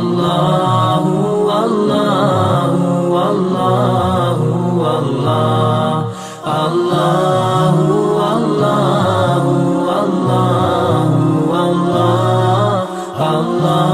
Allahu Allahu Allahu Allah Allahu Allahu Allahu Allah Allah